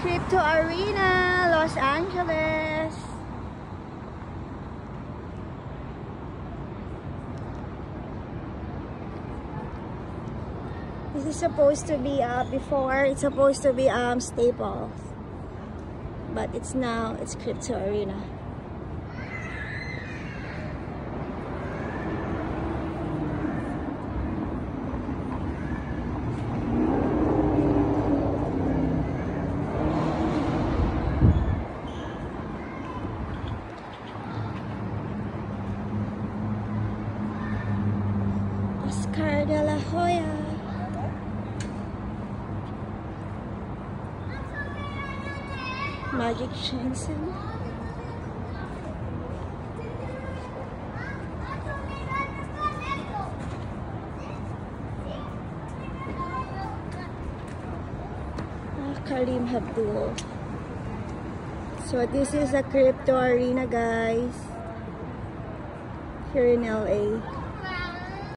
Crypto Arena, Los Angeles. This is supposed to be uh, before it's supposed to be um Staples, but it's now it's Crypto Arena. Oscar de la Hoya. Magic Johnson. Ah, Kareem Abdul. So this is the crypto arena guys. Here in LA.